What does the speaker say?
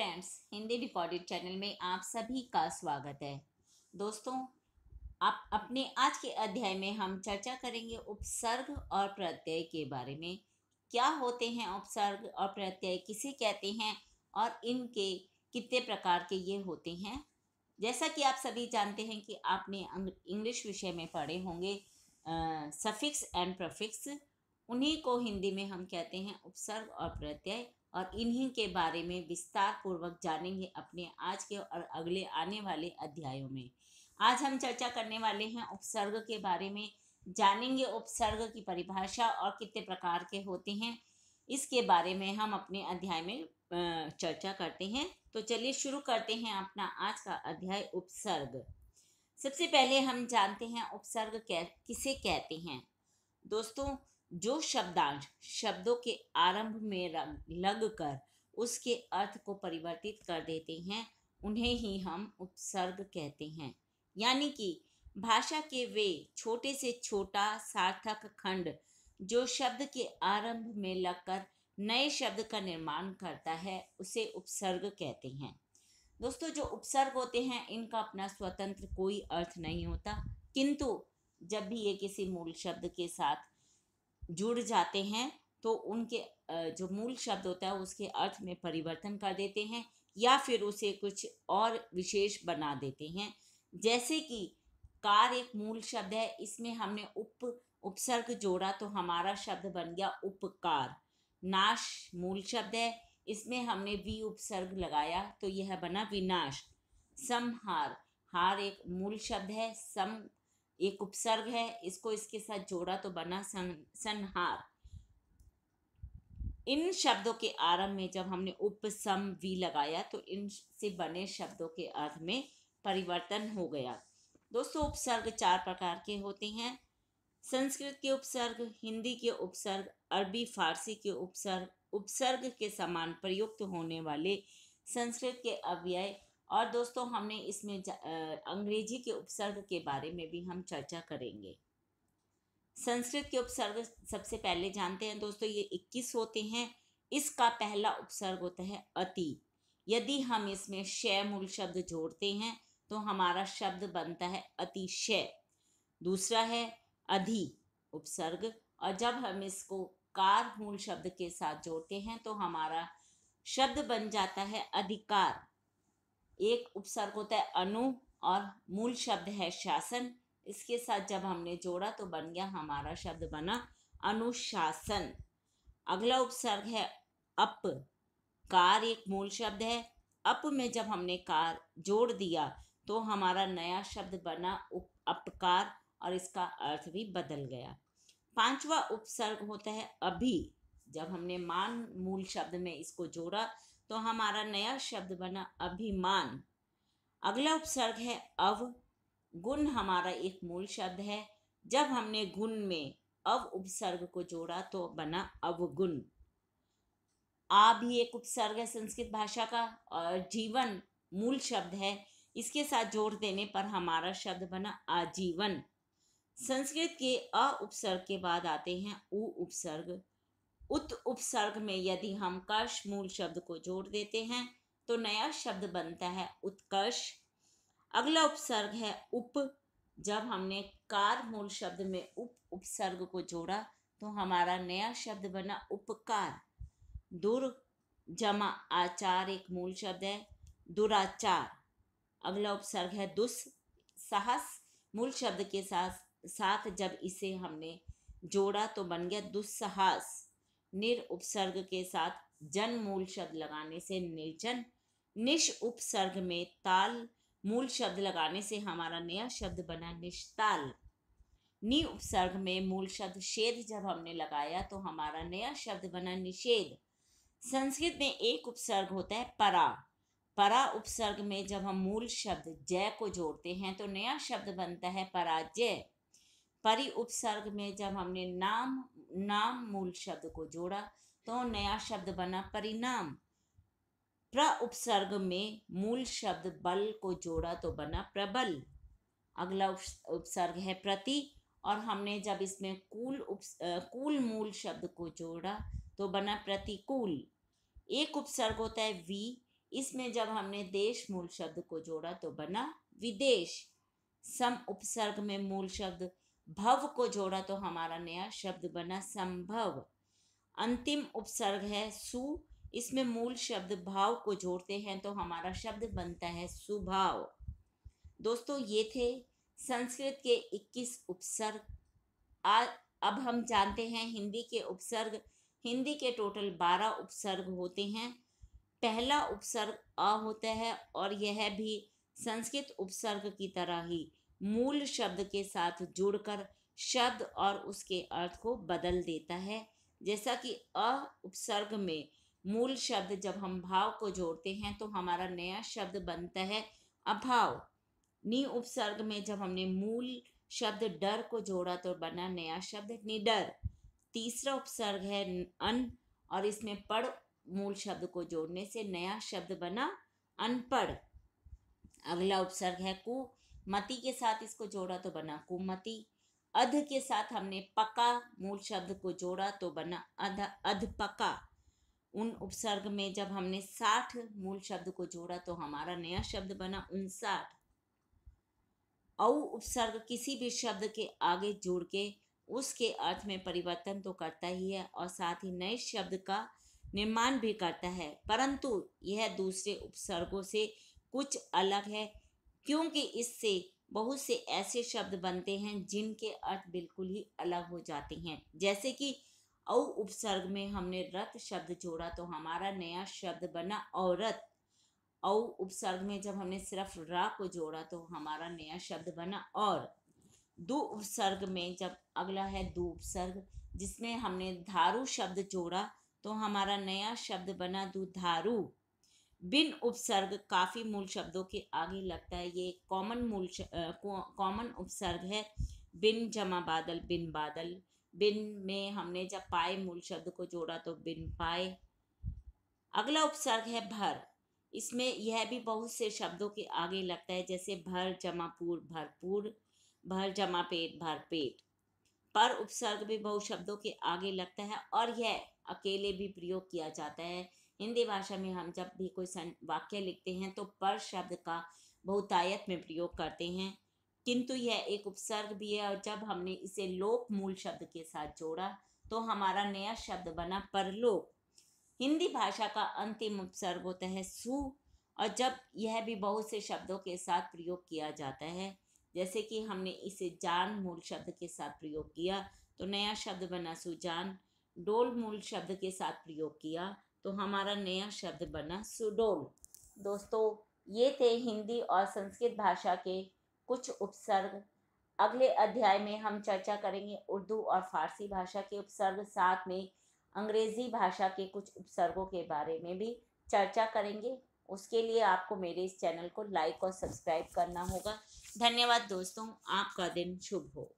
Friends Hindi recorded channel में आप सभी का स्वागत है। दोस्तों, आप अपने आज के अध्याय में हम चर्चा करेंगे उपसर्ग और प्रत्यय के बारे में। क्या होते हैं उपसर्ग और प्रत्यय, किसे कहते हैं और इनके कितने प्रकार के ये होते हैं? जैसा कि आप सभी जानते हैं कि आपने इंग्लिश विषय में पढ़े होंगे सफिक्स एंड प्रफिक्स। उन्हीं को हिंदी में हम कहते हैं उपसर्ग और प्रत्यय। और इन्हीं के बारे में विस्तार पूर्वक जानेंगे अपने आज के और अगले आने वाले अध्यायों में। आज हम चर्चा करने वाले हैं उपसर्ग के बारे में। जानेंगे उपसर्ग की परिभाषा और कितने प्रकार के होते हैं। इसके बारे में हम अपने अध्याय में चर्चा करते हैं। तो चलिए शुरू करते हैं अपना आज का अध्याय उपसर्ग। सबसे पहले हम जानते हैं उपसर्ग कै, किसे कहते हैं। दोस्तों जो शब्दांश शब्दों के आरंभ में लग कर उसके अर्थ को परिवर्तित कर देते हैं, उन्हें ही हम उपसर्ग कहते हैं। यानी कि भाषा के वे छोटे से छोटा सार्थक खंड जो शब्द के आरंभ में लगकर नए शब्द का निर्माण करता है, उसे उपसर्ग कहते हैं। दोस्तों, जो उपसर्ग होते हैं, इनका अपना स्वतंत्र कोई अर्थ नहीं होता। किंतु जब भी ये किसी मूल शब्द के साथ जुड़ जाते हैं तो उनके जो मूल शब्द होता है, उसके अर्थ में परिवर्तन कर देते हैं या फिर उसे कुछ और विशेष बना देते हैं। जैसे कि कार एक मूल शब्द है, इसमें हमने उप, उपसर्ग जोड़ा तो हमारा शब्द बन गया उपकार। नाश मूल शब्द है, इसमें हमने वी उपसर्ग लगाया तो यह बना विनाश। समहार, हार एक मूल शब्द है, सम एक उपसर्ग है, इसको इसके साथ जोड़ा तो बना सन, संहार। इन शब्दों के आरंभ में जब हमने उपसम वी लगाया तो इन से बने शब्दों के अर्थ में परिवर्तन हो गया। दोस्तों, उपसर्ग चार प्रकार के होते हैं। संस्कृत के उपसर्ग, हिंदी के उपसर्ग, अरबी, फारसी के उपसर्ग उपसर्ग के समान प्रयुक्त होने वाले संस्कृत के अव्यय और दोस्तों, हमने इसमें अंग्रेज़ी के उपसर्ग के बारे में भी हम चर्चा करेंगे। संस्कृत के उपसर्ग सबसे पहले जानते हैं दोस्तों, ये इक्कीस होते हैं। इसका पहला उपसर्ग होता है अति। यदि हम इसमें शय मूल शब्द जोड़ते हैं तो हमारा शब्द बनता है अतिशय। दूसरा है अधि उपसर्ग, और जब हम इसको कार मूल शब्द के साथ जोड़ते हैं तो हमारा शब्द बन जाता है अधिकार। एक उपसर्ग होता है अनु और मूल शब्द है शासन। इसके साथ जब हमने जोड़ा तो बन गया हमारा शब्द बना अनुशासन। अगला उपसर्ग है अप। कार एक मूल शब्द है। अप में जब हमने कार जोड़ दिया तो हमारा नया शब्द बना उप, अपकार और इसका अर्थ भी बदल गया। पांचवा उपसर्ग होता है अभी। जब हमने मान मूल शब्द में इसको जोड़ा तो हमारा नया शब्द बना अभिमान। अगला उपसर्ग है अव। गुण हमारा एक मूल शब्द है। जब हमने गुण में अव उपसर्ग को जोड़ा तो बना अवगुण। आ भी एक उपसर्ग है संस्कृत भाषा का और जीवन मूल शब्द है। इसके साथ जोड़ देने पर हमारा शब्द बना आजीवन। संस्कृत के अ उपसर्ग के बाद आते हैं उ उपसर्ग। उत उपसर्ग में यदि हम कर्ष मूल शब्द को जोड़ देते हैं तो नया शब्द बनता है उत्कर्ष। अगला उपसर्ग है उप। जब हमने कार मूल शब्द में उप उपसर्ग को जोड़ा तो हमारा नया शब्द बना उपकार। दुर जमा आचार एक मूल शब्द है, दुराचार। अगला उपसर्ग है दुस, साहस। मूल शब्द के साथ साथ जब इसे हमने जोड़ा तो बन गया दुस्साहस। निर उपसर्ग के साथ जन मूल शब्द लगाने से निर्जन निश उपसर्ग में ताल, मूल शब्द लगाने से हमारा नया शब्द बना निष्ताल। नि उपसर्ग में मूल शब्द शेद जब हमने लगाया तो हमारा नया शब्द बना निषेध। संस्कृत में एक उपसर्ग होता है परा। परा उपसर्ग में जब हम मूल शब्द जय को जोड़ते हैं तो नया शब्द बनता है पराजय। परि उपसर्ग में जब हमने नाम नाम मूल शब्द को जोड़ा तो नया शब्द बना परिणाम। प्र उपसर्ग में मूल शब्द बल को जोड़ा तो बना प्रबल। अगला उपसर्ग है प्रति, और हमने जब इसमें कूल उप कूल मूल शब्द को जोड़ा तो बना प्रतिकूल। एक उपसर्ग होता है वी, इसमें जब हमने देश मूल शब्द को जोड़ा तो बना विदेश। सम उपसर्ग में मूल शब्द भव को जोड़ा तो हमारा नया शब्द बना संभव। अंतिम उपसर्ग है सु। इसमें मूल शब्द भाव को जोड़ते हैं तो हमारा शब्द बनता है सुभाव। दोस्तों, ये थे संस्कृत के 21 उपसर्ग। आज अब हम जानते हैं हिंदी के उपसर्ग। हिंदी के टोटल 12 उपसर्ग होते हैं। पहला उपसर्ग अ होता है और यह भी संस्कृत उपसर्ग की तरह ही। मूल शब्द के साथ जुड़कर शब्द और उसके अर्थ को बदल देता है। जैसा कि अ उपसर्ग में मूल शब्द जब हम भाव को जोड़ते हैं तो हमारा नया शब्द बनता है अभाव। नी उपसर्ग में जब हमने मूल शब्द डर को जोड़ा तो बना नया शब्द निडर। तीसरा उपसर्ग है अन, और इसमें पढ़ मूल शब्द को जोड़ने से नया शब्द बना अनपढ़। अगला उपसर्ग है कु मति के साथ इसको जोड़ा तो बना कुमति। अध के साथ हमने पका, मूल शब्द को जोड़ा तो बना अध अध पका। उन उपसर्ग में जब हमने साठ मूल शब्द को जोड़ा तो हमारा नया शब्द बना उनसाठ। औ उपसर्ग किसी भी शब्द के आगे जोड़ के उसके अर्थ में परिवर्तन तो करता ही है और साथ ही नए शब्द का निर्माण भी करता है। परंतु यह दूसरे उपसर्गों से कुछ अलग है। क्योंकि इससे बहुत से ऐसे शब्द बनते हैं जिनके अर्थ बिल्कुल ही अलग हो जाते हैं। जैसे कि, औ उपसर्ग में हमने रत शब्द जोड़ा तो हमारा नया शब्द बना औरत। औ उपसर्ग में जब हमने सिर्फ़ रा को जोड़ा तो हमारा नया शब्द बना और। दु उपसर्ग में जब अगला है दु उपसर्ग, जिसमें हमने धारु शब्द जोड़ा तो हमारा नया शब्द बना दुधारू बिन उपसर्ग काफ़ी मूल शब्दों के आगे लगता है। ये कॉमन मूल कॉमन उपसर्ग है। बिन जमा बादल, बिन बादल। बिन में हमने जब पाए मूल शब्द को जोड़ा तो बिन पाए। अगला उपसर्ग है भर। इसमें यह भी बहुत से शब्दों के आगे लगता है, जैसे भर जमापुर भरपूर। भर, जमा पेट, भर पेट। पर उपसर्ग भी बहुत शब्दों के आगे लगता है और यह अकेले भी प्रयोग किया जाता है। हिंदी भाषा में हम जब भी कोई वाक्य लिखते हैं तो पर शब्द का बहुतायत में प्रयोग करते हैं। किंतु यह एक उपसर्ग भी है और जब हमने इसे लोक मूल शब्द के साथ जोड़ा तो हमारा नया शब्द बना परलोक। हिंदी भाषा का अंतिम उपसर्ग होता है सु और जब यह भी बहुत से शब्दों के साथ प्रयोग किया जाता है, जैसे कि हमने इसे जान मूल शब्द के साथ प्रयोग किया तो नया शब्द बना सुजान, डोल मूल शब्द के साथ प्रयोग किया तो हमारा नया शब्द बना सुडोल। दोस्तों, ये थे हिंदी और संस्कृत भाषा के कुछ उपसर्ग। अगले अध्याय में हम चर्चा करेंगे उर्दू और फारसी भाषा के उपसर्ग, साथ में अंग्रेज़ी भाषा के कुछ उपसर्गों के बारे में भी चर्चा करेंगे। उसके लिए आपको मेरे इस चैनल को लाइक और सब्सक्राइब करना होगा। धन्यवाद दोस्तों, आपका दिन शुभ हो।